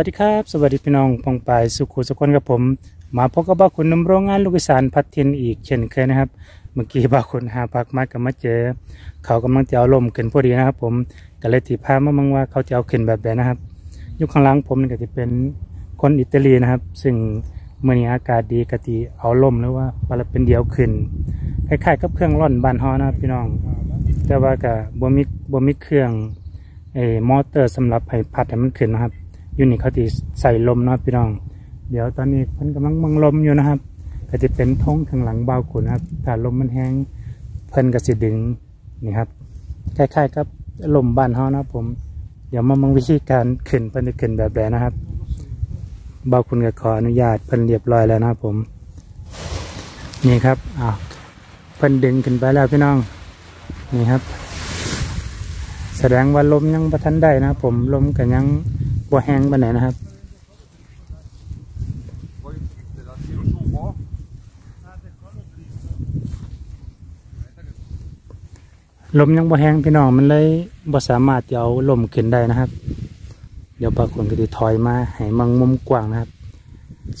วัสดีครับ สวัสดีพี่น้องปองปายสุขุสุขคนกับผม มาพบกับบ้าคุณนำโรงงานลูกสานพัดทินอีกเช่นเคยนะครับ เมื่อกี้บ้าคุณหาพักมากับมาเจอ เขากำลังจะเอาลมขึ้นพอดีนะครับ ผมก็เลยถีพามามังว่าเขาจะเอาขึ้นแบบไหนนะครับยุคข้างหล่างผมก็จะเป็นคนอิตาลีนะครับ ซึ่งเมื่อนี้อากาศดีกติเอาลมหรือว่าปลาเป็นเดียวขึ้นคล้ายๆกับเครื่องร่อนบานฮอนะครับพี่น้อง แต่ว่าก็บ่มีบ่มีเครื่องเออมอเตอร์สำหรับให้พัดให้มันขึ้นนะครับ ยู่นี่เขาที่ใส่ลมนะครับพี่น้อง เดี๋ยวตอนนี้เพิ่นกำลังมังลมอยู่นะครับก็จะเป็นท้องข้างหลังเบาขุนนะครับถ้าลมมันแห้งเพิ่นก็สิดึงนี่ครับคล้ายๆกับลมบ้านเฮานะผมเดี๋ยวมามังวิธีการขึ้นเพิ่นจะขึ้นแบบไหนนะครับ เบาคุณก็ขออนุญาตเพิ่นเรียบร้อยแล้วนะครับผม นี่ครับอ้าวเพิ่นดึงขึ้นไปแล้วพี่น้อง นี่ครับ แสดงว่าลมยังประทันได้นะผมลมก็ยัง บ่แห้งไปไหนนะครับลมยังบ่แห้งพี่น้องมันเลยบ่สามารถจะเอาลมขึ้นได้นะครับ เดี๋ยวบางคนก็จะถอยมาให้มังมุมกว้างนะครับ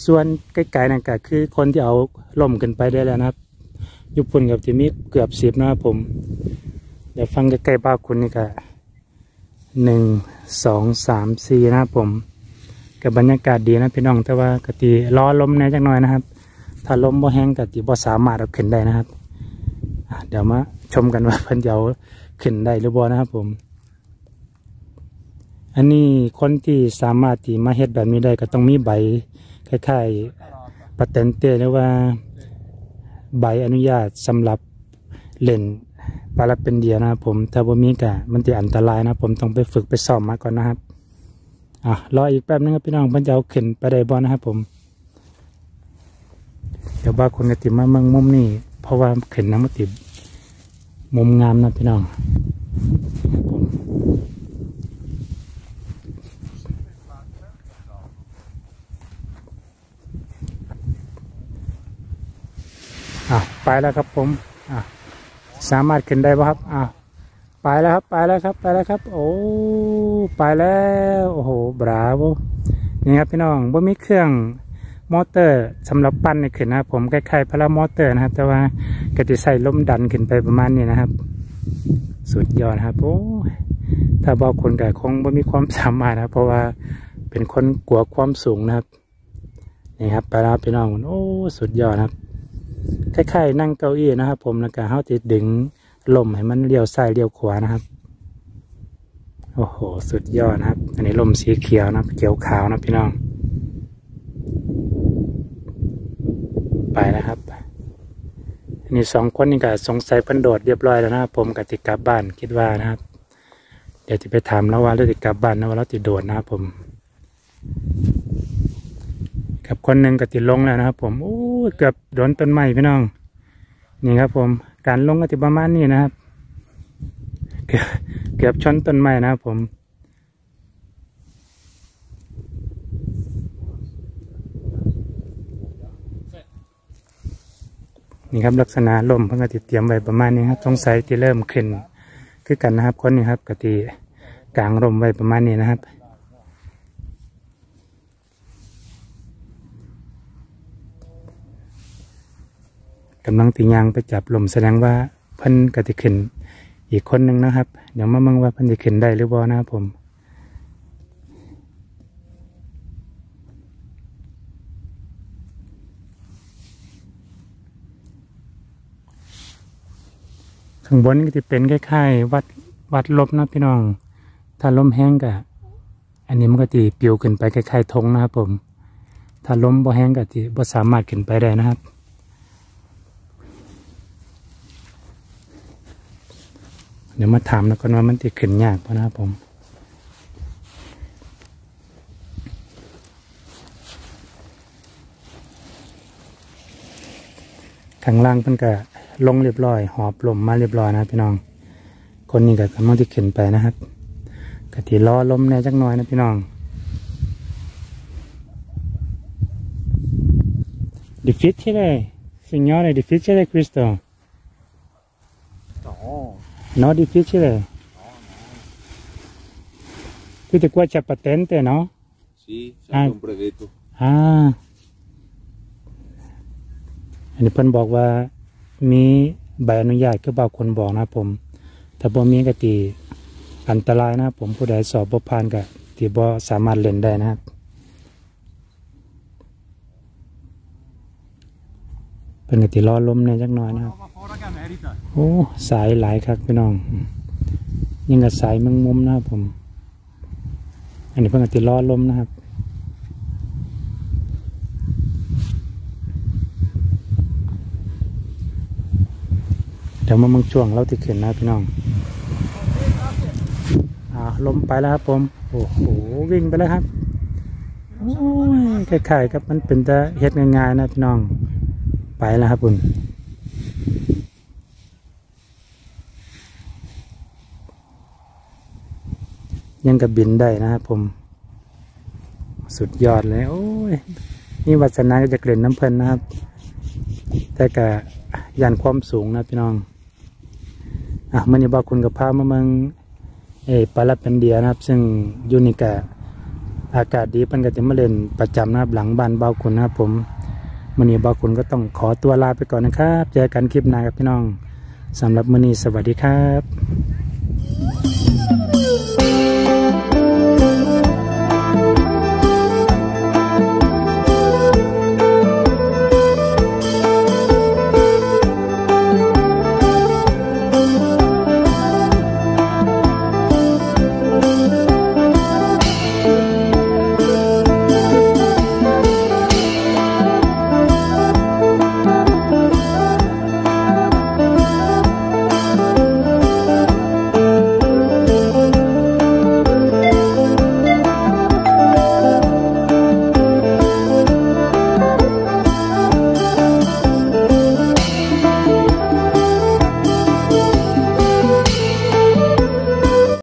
ส่วนใกล้ๆนั่นก็คือคนที่เอาลมขึ้นไปได้แล้วนะครับยุพุ่นกับที่มีเกือบสิบนะครับผม เดี๋ยวฟังใกล้ๆบ้านคุณนี่ก็ หนึ่งสองสามสี่นะครับผมกับบรรยากาศดีนะพี่น้องแต่ว่ากติรอล้มแน่จักหน่อยนะครับ ถ้าล้มบ่แห้งกติบ่สามารถเอาขึ้นได้นะครับเดี๋ยวมาชมกันว่าเพิ่นจะเอาขึ้นได้หรือบ่นะครับผม อันนี้คนที่สามารถที่มาเฮ็ดแบบนี้ได้ก็ต้องมีใบคล้ายๆปาเตนเตหรือว่าใบอนุญาตสำหรับเล่น ปลาละเป็นเดียวนะครับผมถ้าบ่มีกะมันจะอันตรายนะผมต้องไปฝึกไปซ้อมมาก่อนนะครับอะรออีกแป๊บนึงครับพี่น้องเพิ่นจะเอาขึ้นไปได้บ่นะครับผม เดี๋ยวบ้าคนก็ติมาเมืองมุมนี่เพราะว่าขึ้นน้ำมันติมุมงามนะพี่น้องผมอะไปแล้วครับผม สามารถขึ้นได้ป่ะครับอะไปแล้วครับไปแล้วครับไปแล้วครับ โอ้ไปแล้วโอ้โหบราโวนี่ครับพี่น้องว่ามีเครื่องมอเตอร์สำหรับปั้นในขึ้นนะครับผมคล้ายๆพารามอเตอร์นะครับ แต่ว่ากติใส่ล้มดันขึ้นไปประมาณนี้นะครับ สุดยอดครับโอ้ถ้าบอกคนแต่คงไม่มีความสามารถนะเพราะว่าเป็นคนกลัวความสูงนะครับนี่ครับไปแล้วพี่น้องโอ้สุดยอดครับ คล้ายๆ นั่งเก้าอี้นะครับ ผมแล้วก็เขาติดดึงลมให้มันเลี้ยวซ้ายเลี้ยวขวานะครับ โอ้โห สุดยอดนะครับ อันนี้ลมสีเขียวนะเขียวขาวนะพี่น้อง ไปนะครับอันนี้สองคนนี่ก็สงสัยพันโดดเรียบร้อยแล้วนะครับผมกติกลับบ้านคิดว่านะครับ เดี๋ยวจะไปถามแล้วว่าเราติกลับบ้านนะว่าเราติดโดดนะครับผมกับคนหนึ่งก็ติดลงแล้วนะครับผมโอ้ เกือบโดนต้นไม้พี่น้อง นี่ครับผม การลงก็ติประมาณนี้นะครับ เกือบเกือบชนต้นไม้นะครับผมนี่ครับลักษณะลมเพิ่งก็ติเตรียมไว้ประมาณนี้ครับสงสัยที่เริ่มขึ้น คือกันนะครับคนนี้ครับกติกลางลมไว้ประมาณนี้นะครับ กำลังตียางไปจับลมแสดงว่าเพิ่นกติขึ้นอีกคนหนึ่งนะครับ เดี๋ยวมาเมืองว่าเพิ่นจะขึ้นได้หรือบ่นะครับผมข้างบนก็จะเป็นคล้ายๆวัดวัดลมนะพี่น้อง ถ้าลมแห้งก็อันนี้มันก็จะปิวขึ้นไปคล้ายๆธงนะครับผม ถ้าลมบ่แห้งก็จะบ่สามารถขึ้นไปได้นะครับ เดี๋ยวมาถามแล้วกันว่ามันจะขึ้นยากปะนะครับผมข้างล่างเพิ่นก็ลงเรียบร้อย หอบลมมาเรียบร้อยนะพี่น้อง คนนี้ก็กำลังที่ขึ้นไปนะครับกะทิล้อลมแน่จักหน่อยนะพี่น้อง difficile signore difficile questo No, no difficile tutte qua c'è patente no sì. Sì, c'è Ah. un brevetto. อ่าอันนี้เพิ่นบอกว่ามีใบอนุญาตก็บอกคนบอกนะครับผม ถ้าบ่มีก็ตีอันตรายนะครับผมผู้ใดสอบบ่ผ่านก็ตีบ่สามารถเล่นได้นะครับเป็นกติรอลมเนี่ยจักหน่อยนะครับ โอ้สายหลายครับพี่น้อง ยังกับสายมึงมุมนะครับผม อันนี้เพิ่งติดรอลมนะครับเดี๋ยวมามึงช่วงเราติดขึ้นนะพี่น้องอ่าลมไปแล้วครับ ผม โอ้โหวิ่งไปแล้วครับโอ้ยคล้ายๆครับมันเป็นแต่เฮ็ดง่ายๆนะพี่น้อง ไปแล้วครับคุณ ยังกับบินได้นะครับผม สุดยอดเลย โอ้ย นี่วัฒนาก็จะเกลื่นน้ำเพลินนะครับ แต่กะยันความสูงนะพี่น้อง อะมันนี่บอกคุณกับพามาเมืองเอปาลาเป็นเดียนะครับ ซึ่งอยูนิกะอากาศดีเพิ่นก็จะมาเล่นประจำนะครับ หลังบ้านเบาคุณนะครับผมมันนี้เบาคุณก็ต้องขอตัวลาไปก่อนนะครับเจอกันคลิปหน้าครับพี่น้องสำหรับมือนี้สวัสดีครับ